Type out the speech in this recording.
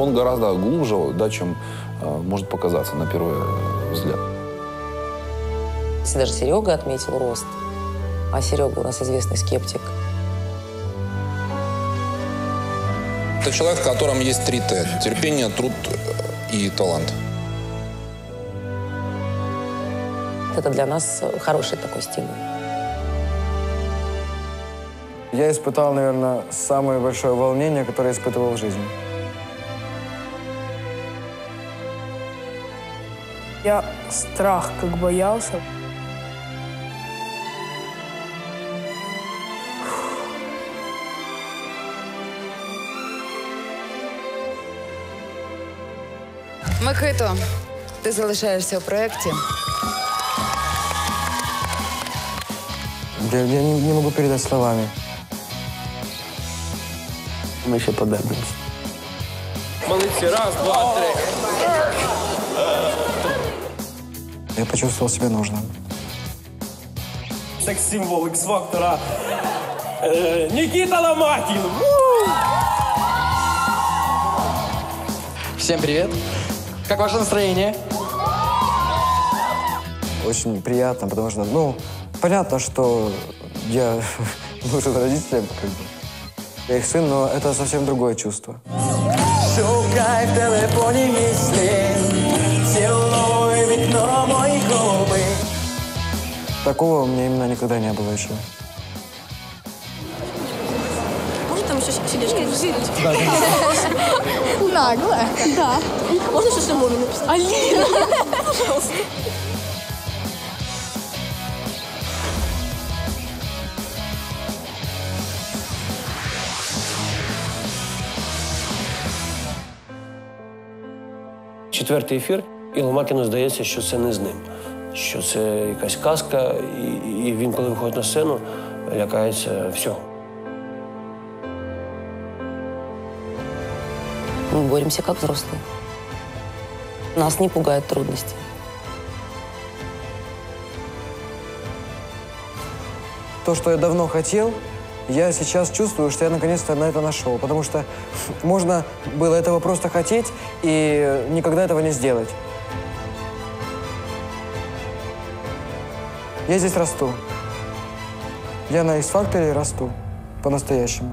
он гораздо глубже, да, чем э, может показаться на первый взгляд. Если даже Серега отметил рост, а Серега у нас известный скептик, Это человек, в котором есть три Т. Терпение, труд и талант. это для нас хороший такой стимул. Я испытал, наверное, самое большое волнение, которое я испытывал в жизни. Я страх как боялся. Микито, ти залишаєшся у проєкті. Я, я не, не могу передать словами. Мы еще подобримся. Молодці, раз, два, три. Я почувствовал себя нужным. Секс-символ X-фактора. Е, Нікіта Ломакін. Всем привет. Как ваше настроение? Очень приятно, потому что, ну, понятно, что я нужен родителям, как бы. Я их сын, но это совсем другое чувство. Шукай в телефоні Такого у меня именно никогда не было еще. Можно там еще сердечко написать? Нагло. Да. Можно еще Шимону написать? Алина! Пожалуйста. Четвертий ефір, і Ломакіну здається, що це не з ним, що це якась казка, і, і він, коли виходить на сцену, лякається всього. Мы боремся как взрослые. Нас не пугают трудности. То, что я давно хотел, я сейчас чувствую, что я наконец-то на это нашел. Потому что можно было этого просто хотеть и никогда этого не сделать. Я здесь расту. Я на X-факторе расту. По-настоящему.